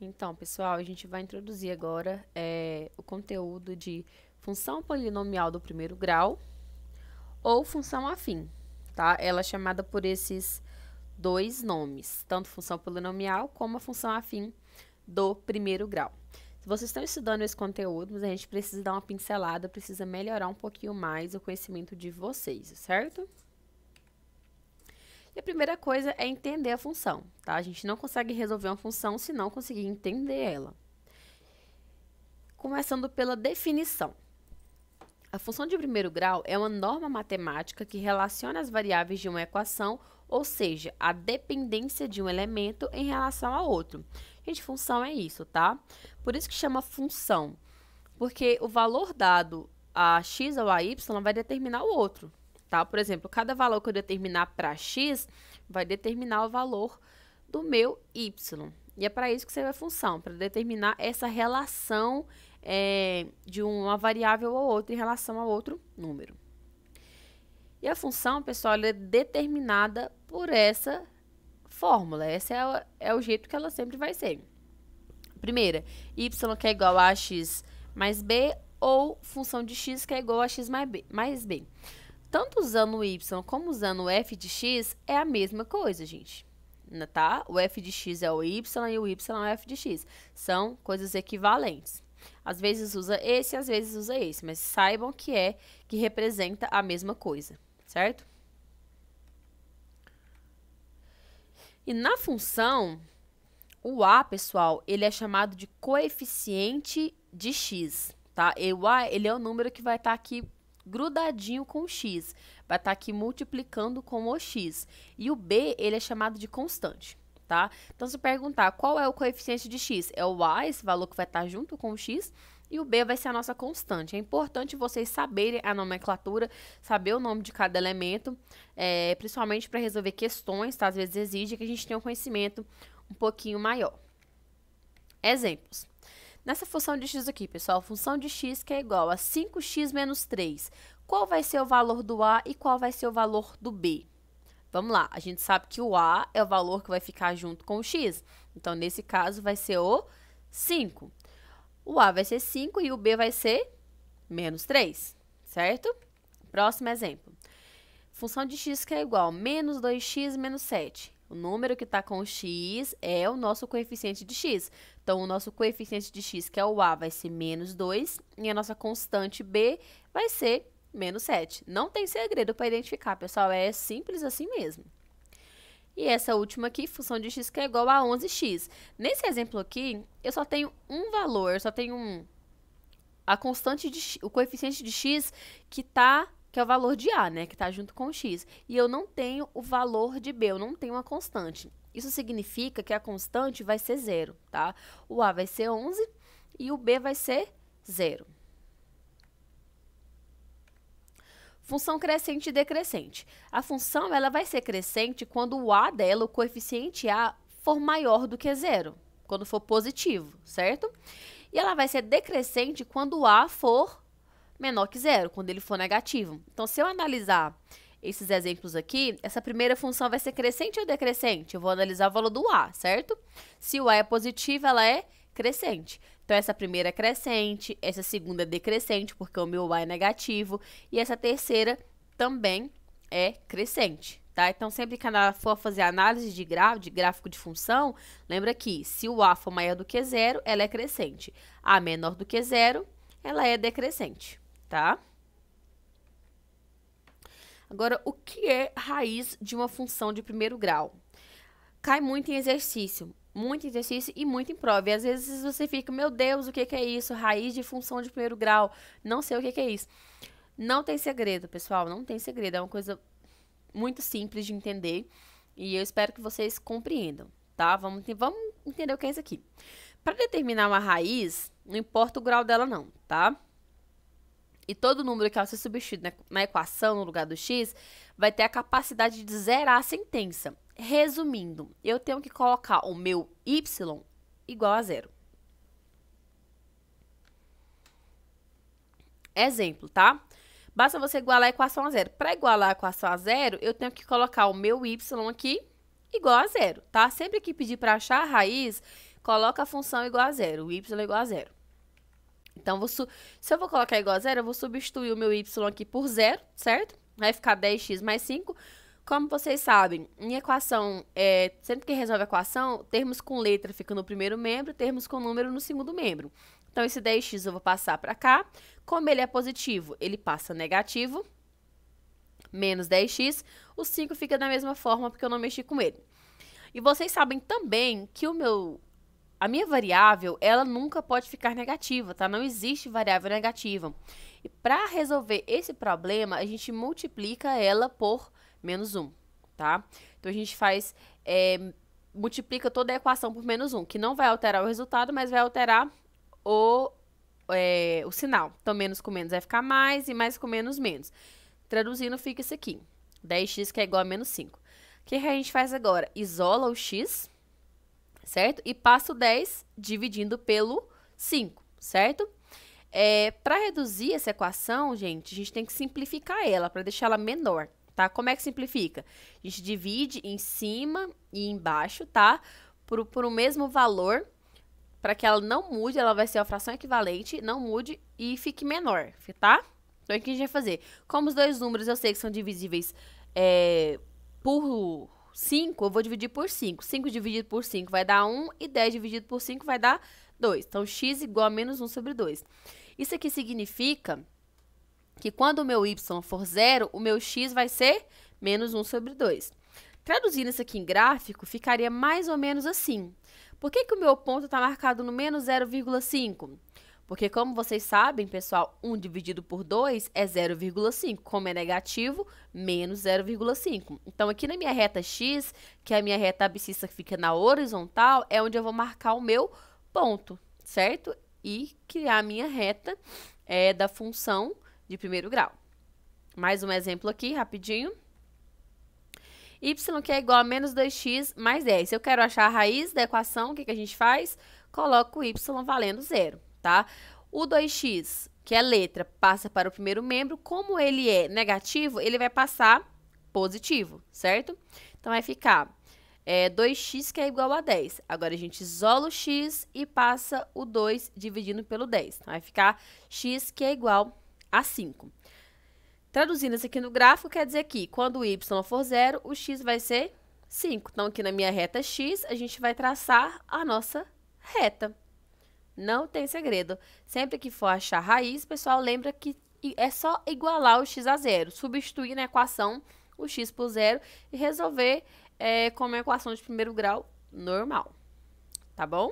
Então, pessoal, a gente vai introduzir agora é, o conteúdo de função polinomial do primeiro grau ou função afim, tá? Ela é chamada por esses dois nomes, tanto função polinomial como a função afim do primeiro grau. Se vocês estão estudando esse conteúdo, a gente precisa dar uma pincelada, precisa melhorar um pouquinho mais o conhecimento de vocês, certo? E a primeira coisa é entender a função, tá? A gente não consegue resolver uma função se não conseguir entender ela. Começando pela definição. A função de primeiro grau é uma norma matemática que relaciona as variáveis de uma equação, ou seja, a dependência de um elemento em relação a outro. Gente, função é isso, tá? Por isso que chama função, porque o valor dado a x ou a y vai determinar o outro, tá? Por exemplo, cada valor que eu determinar para x vai determinar o valor do meu y. E é para isso que serve a função, para determinar essa relação é, de uma variável ou outra em relação a outro número. E a função, pessoal, é determinada por essa fórmula. Esse é o, é o jeito que ela sempre vai ser. Primeira, y que é igual a x mais b ou função de x que é igual a x mais b. Mais b. Tanto usando o y como usando o f de x é a mesma coisa, gente. Tá? O f de x é o y e o y é o f de x. São coisas equivalentes. Às vezes usa esse, às vezes usa esse, mas saibam que é que representa a mesma coisa, certo? E na função, o a, pessoal, ele é chamado de coeficiente de x, tá? E o a, ele é o número que vai estar tá aqui grudadinho com o x. Vai estar tá aqui multiplicando com o x. E o b, ele é chamado de constante, tá? Então, se perguntar qual é o coeficiente de x, é o a, esse valor que vai estar tá junto com o x, e o b vai ser a nossa constante. É importante vocês saberem a nomenclatura, saber o nome de cada elemento, é, principalmente para resolver questões, tá? Às vezes exige que a gente tenha um conhecimento um pouquinho maior. Exemplos. Nessa função de x aqui, pessoal, função de x que é igual a 5x menos 3. Qual vai ser o valor do a e qual vai ser o valor do b? Vamos lá, a gente sabe que o a é o valor que vai ficar junto com o x. Então, nesse caso, vai ser o 5. O a vai ser 5 e o b vai ser menos 3, certo? Próximo exemplo. Função de x que é igual a menos 2x menos 7. O número que está com x é o nosso coeficiente de x. Então, o nosso coeficiente de x, que é o a, vai ser menos 2, e a nossa constante b vai ser menos 7. Não tem segredo para identificar, pessoal, é simples assim mesmo. E essa última aqui, função de x, que é igual a 11x. Nesse exemplo aqui, eu só tenho um valor, só tenho um, a constante de, o coeficiente de x que está que é o valor de A, né, que está junto com o x. E eu não tenho o valor de B, eu não tenho uma constante. Isso significa que a constante vai ser zero, tá? O A vai ser 11 e o B vai ser zero. Função crescente e decrescente. A função ela vai ser crescente quando o A dela, o coeficiente A, for maior do que zero, quando for positivo, certo? E ela vai ser decrescente quando o A for menor que zero, quando ele for negativo. Então, se eu analisar esses exemplos aqui, essa primeira função vai ser crescente ou decrescente? Eu vou analisar o valor do A, certo? Se o A é positivo, ela é crescente. Então, essa primeira é crescente, essa segunda é decrescente, porque o meu A é negativo, e essa terceira também é crescente, tá? Então, sempre que for fazer análise de, gráfico, de gráfico de função, lembra que se o A for maior do que zero, ela é crescente. A menor do que zero, ela é decrescente tá? Agora, o que é raiz de uma função de primeiro grau? Cai muito em exercício, muito exercício e muito em prova. E às vezes você fica, meu Deus, o que, é isso? Raiz de função de primeiro grau. Não sei o que, que é isso. Não tem segredo, pessoal, não tem segredo. É uma coisa muito simples de entender. E eu espero que vocês compreendam, tá? Vamos, vamos entender o que é isso aqui. Para determinar uma raiz, não importa o grau dela não, tá? E todo número que ela ser substituído na, na equação no lugar do x vai ter a capacidade de zerar a sentença. Resumindo, eu tenho que colocar o meu y igual a zero. Exemplo, tá? Basta você igualar a equação a zero. Para igualar a equação a zero, eu tenho que colocar o meu y aqui igual a zero, tá? Sempre que pedir para achar a raiz, coloca a função igual a zero, o y igual a zero. Então, vou se eu vou colocar igual a zero, eu vou substituir o meu y aqui por zero, certo? Vai ficar 10x mais 5. Como vocês sabem, em equação, é, sempre que resolve a equação, termos com letra ficam no primeiro membro, termos com número no segundo membro. Então, esse 10x eu vou passar para cá. Como ele é positivo, ele passa negativo, menos 10x. O 5 fica da mesma forma, porque eu não mexi com ele. E vocês sabem também que o meu a minha variável, ela nunca pode ficar negativa, tá? Não existe variável negativa. E para resolver esse problema, a gente multiplica ela por menos 1, tá? Então, a gente faz, é, multiplica toda a equação por menos 1, que não vai alterar o resultado, mas vai alterar o, é, o sinal. Então, menos com menos vai ficar mais e mais com menos, menos. Traduzindo, fica isso aqui. 10x que é igual a menos 5. O que a gente faz agora? Isola o x, certo? E passa o 10 dividindo pelo 5, certo? É, para reduzir essa equação, gente, a gente tem que simplificar ela, para deixar ela menor, tá? Como é que simplifica? A gente divide em cima e embaixo, tá? Por, por o mesmo valor, para que ela não mude, ela vai ser a fração equivalente, não mude e fique menor, tá? Então, o que a gente vai fazer? Como os dois números eu sei que são divisíveis é, por 5, eu vou dividir por 5. 5 dividido por 5 vai dar 1 e 10 dividido por 5 vai dar 2. Então, x igual a menos 1 sobre 2. Isso aqui significa que quando o meu y for zero, o meu x vai ser menos 1 sobre 2. Traduzindo isso aqui em gráfico, ficaria mais ou menos assim. Por que, que o meu ponto está marcado no menos 0,5? Porque, como vocês sabem, pessoal, 1 dividido por 2 é 0,5. Como é negativo, menos 0,5. Então, aqui na minha reta x, que é a minha reta abscissa que fica na horizontal, é onde eu vou marcar o meu ponto, certo? E criar a minha reta é, da função de primeiro grau. Mais um exemplo aqui, rapidinho. y que é igual a menos 2x mais 10. Se eu quero achar a raiz da equação, o que, que a gente faz? Coloco o y valendo zero tá? O 2x, que é letra, passa para o primeiro membro. Como ele é negativo, ele vai passar positivo, certo? Então, vai ficar é, 2x que é igual a 10. Agora, a gente isola o x e passa o 2 dividindo pelo 10. Então, vai ficar x que é igual a 5. Traduzindo isso aqui no gráfico, quer dizer que quando o y for zero, o x vai ser 5. Então, aqui na minha reta x, a gente vai traçar a nossa reta. Não tem segredo. Sempre que for achar raiz, pessoal, lembra que é só igualar o x a zero. Substituir na equação o x por zero e resolver é, como equação de primeiro grau normal. Tá bom?